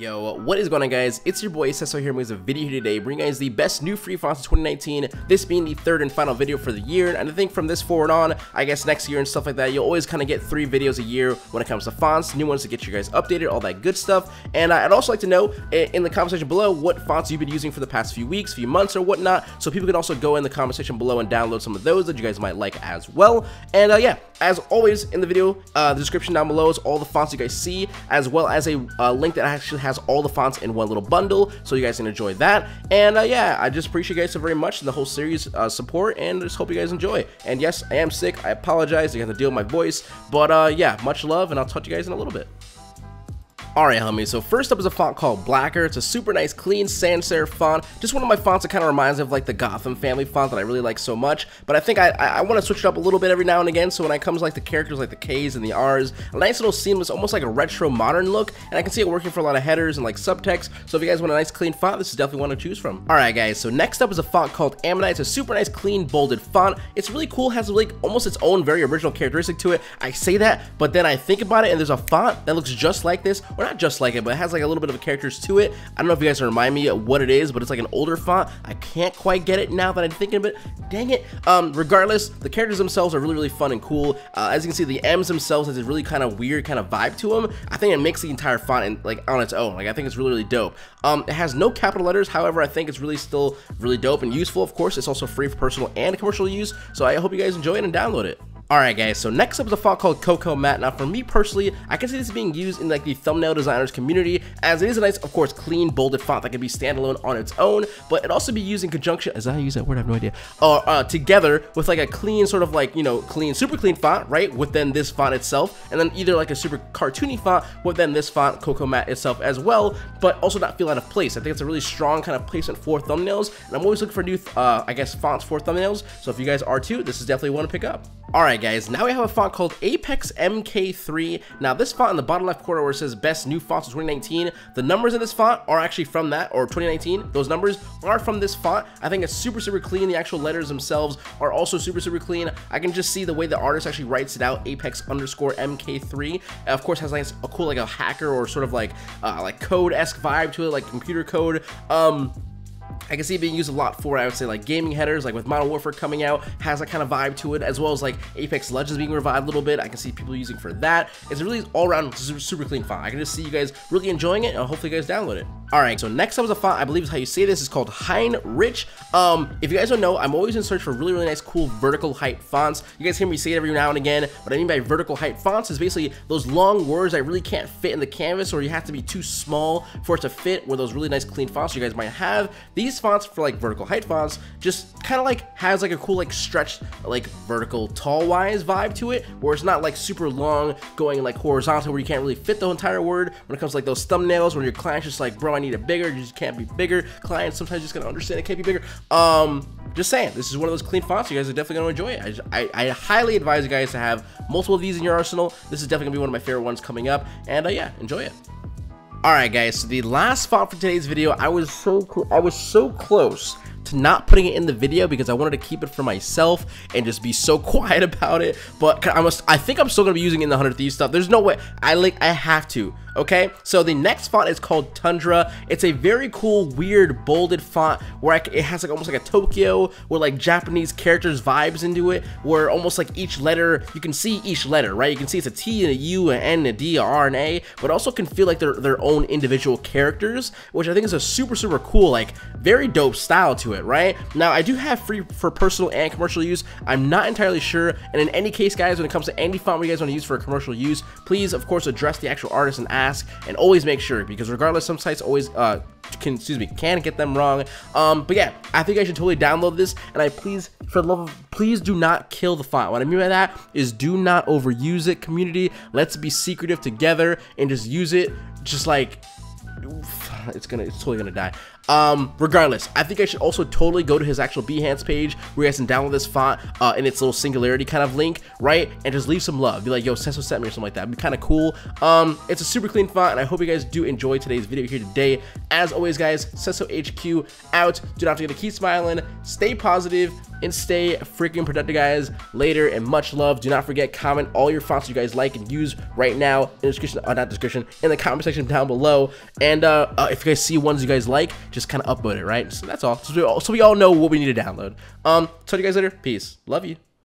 Yo, what is going on guys? It's your boy Seso here with a video here today bringing you guys the best new free fonts of 2019, this being the third and final video for the year, and I think from this forward on, I guess next year and stuff like that, you'll always kind of get three videos a year when it comes to fonts, new ones to get you guys updated, all that good stuff, and I'd also like to know in the comment section below what fonts you've been using for the past few weeks, few months, or whatnot, so people can also go in the comment section below and download some of those that you guys might like as well, and uh, yeah, as always in the video, uh, the description down below is all the fonts you guys see, as well as a uh, link that I actually has all the fonts in one little bundle, so you guys can enjoy that. And uh, yeah, I just appreciate you guys so very much and the whole series uh, support, and just hope you guys enjoy. And yes, I am sick. I apologize. You have to deal with my voice, but uh, yeah, much love, and I'll talk to you guys in a little bit. Alright homies, so first up is a font called Blacker. It's a super nice clean sans serif font. Just one of my fonts that kind of reminds me of like the Gotham family font that I really like so much. But I think I, I, I want to switch it up a little bit every now and again. So when it comes like the characters like the K's and the R's, a nice little seamless, almost like a retro modern look. And I can see it working for a lot of headers and like subtext. So if you guys want a nice clean font, this is definitely one to choose from. Alright guys, so next up is a font called Ammonite. It's a super nice clean bolded font. It's really cool, has like almost its own very original characteristic to it. I say that, but then I think about it and there's a font that looks just like this. Or not just like it, but it has like a little bit of characters to it. I don't know if you guys can remind me what it is, but it's like an older font. I can't quite get it now that I'm thinking of it. Dang it. Um, regardless, the characters themselves are really, really fun and cool. Uh, as you can see, the M's themselves has a really kind of weird kind of vibe to them. I think it makes the entire font in, like on its own. Like I think it's really, really dope. Um, it has no capital letters. However, I think it's really still really dope and useful. Of course, it's also free for personal and commercial use. So I hope you guys enjoy it and download it. Alright guys, so next up is a font called Cocomat. Now for me personally, I can see this being used in like the thumbnail designers community as it is a nice, of course, clean, bolded font that can be standalone on its own, but it also be used in conjunction, how I use that word? I have no idea. Uh, uh, together with like a clean sort of like, you know, clean, super clean font, right? Within this font itself, and then either like a super cartoony font within this font, Cocomat itself as well, but also not feel out of place. I think it's a really strong kind of placement for thumbnails, and I'm always looking for new, uh, I guess, fonts for thumbnails, so if you guys are too, this is definitely one to pick up. Alright guys, now we have a font called Apex MK3. Now this font in the bottom left corner where it says best new fonts of 2019, the numbers in this font are actually from that, or 2019. Those numbers are from this font. I think it's super, super clean. The actual letters themselves are also super, super clean. I can just see the way the artist actually writes it out, Apex underscore MK3. of course has like a cool like a hacker or sort of like uh, like code-esque vibe to it, like computer code. Um, I can see it being used a lot for, I would say, like gaming headers, like with Modern Warfare coming out, has that kind of vibe to it, as well as like Apex Legends being revived a little bit. I can see people using for that. It's really all-around super clean font. I can just see you guys really enjoying it, and hopefully you guys download it. Alright, so next up is a font, I believe is how you say this, is called Heinrich. Um, if you guys don't know, I'm always in search for really, really nice, cool vertical height fonts. You guys hear me say it every now and again. What I mean by vertical height fonts is basically those long words that really can't fit in the canvas, or you have to be too small for it to fit, where those really nice clean fonts you guys might have. These fonts for like vertical height fonts just kind of like has like a cool like stretched like vertical tall wise vibe to it where it's not like super long going like horizontal where you can't really fit the entire word when it comes to like those thumbnails when your client's just like bro I need it bigger you just can't be bigger. Clients sometimes just gonna understand it can't be bigger. Um just saying this is one of those clean fonts. You guys are definitely gonna enjoy it. I, just, I, I highly advise you guys to have multiple of these in your arsenal. This is definitely gonna be one of my favorite ones coming up. And uh, yeah enjoy it. Alright guys, so the last font for today's video, I was so I was so close to not putting it in the video because I wanted to keep it for myself and just be so quiet about it. But I must I think I'm still gonna be using in the 100 Thieves stuff. There's no way. I like I have to okay? So the next font is called Tundra. It's a very cool, weird, bolded font where it has like almost like a Tokyo, where like Japanese characters vibes into it, where almost like each letter, you can see each letter, right? You can see it's a T and a U, an N, and a D, a R, and A, but also can feel like they're their own individual characters, which I think is a super, super cool, like very dope style to it, right? Now, I do have free for personal and commercial use. I'm not entirely sure, and in any case, guys, when it comes to any font you guys want to use for commercial use, please, of course, address the actual artist and ask and always make sure because regardless some sites always uh can excuse me can get them wrong. Um but yeah i think i should totally download this and i please for the love of please do not kill the font what i mean by that is do not overuse it community. Let's be secretive together and just use it just like it's gonna it's totally gonna die Um, regardless, I think I should also totally go to his actual Behance page where you guys can download this font uh, in its little singularity kind of link, right? And just leave some love. Be like, yo, Seso sent me or something like that. It'd be kind of cool. Um, it's a super clean font, and I hope you guys do enjoy today's video here today. As always, guys, Seso HQ out. Do not forget to keep smiling, stay positive, and stay freaking productive, guys. Later, and much love. Do not forget, comment all your fonts you guys like and use right now in the description, uh, not description, in the comment section down below. And uh, uh, if you guys see ones you guys like, just kind of upload it, right? So that's all. So we all, so we all know what we need to download. Um, talk to you guys later. Peace. Love you.